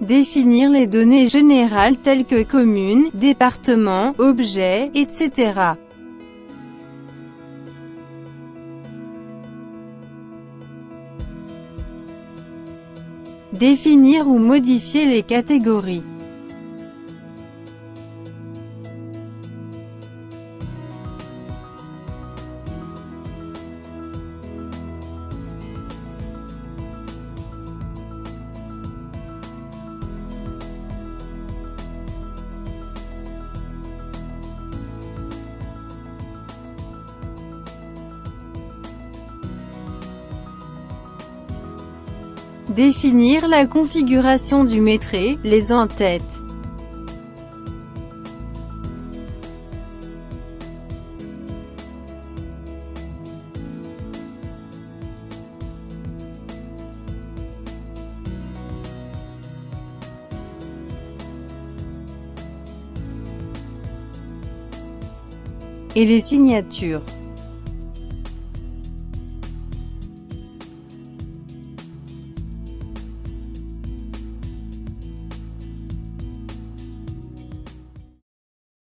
Définir les données générales telles que commune, département, objet, etc. Définir ou modifier les catégories. Définir la configuration du métré, les en-têtes. et les signatures.